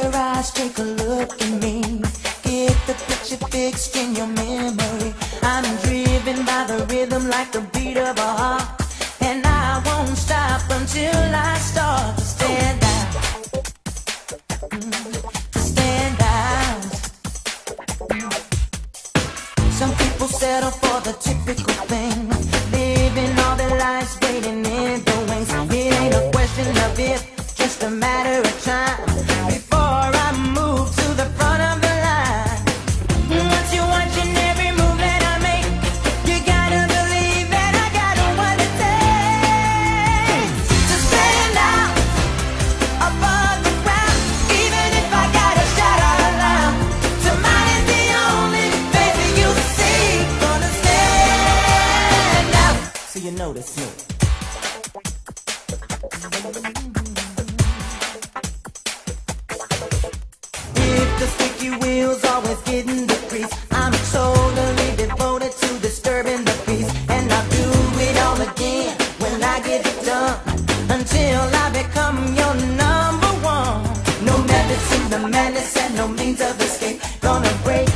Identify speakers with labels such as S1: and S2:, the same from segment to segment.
S1: Your eyes, take a look at me. Get the picture fixed in your memory. I'm driven by the rhythm like the beat of a heart. And I won't stop until I start to stand out. Mm, stand out. Some people settle for the typical thing. Living all their lives waiting in the wings. It ain't a question of if, just a matter of time. You notice me. If the sticky wheels always getting the grease, I'm totally devoted to disturbing the peace. And I'll do it all again when I get it done. Until I become your number one. No in the madness and no means of escape. Gonna break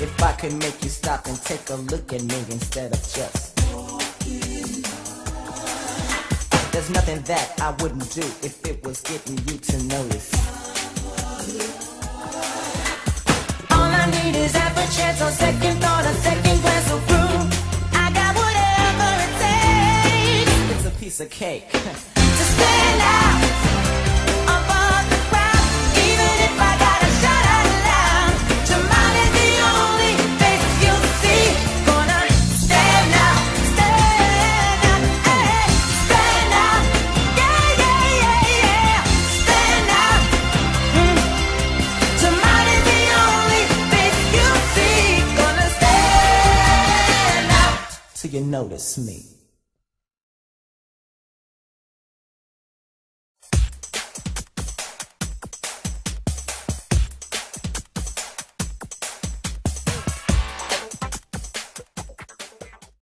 S1: If I could make you stop and take a look at me instead of just There's nothing that I wouldn't do if it was getting you to notice. All I need is half a chance or second thought, a second glance of proof. I got whatever it takes. It's a piece of cake. To stand out You notice me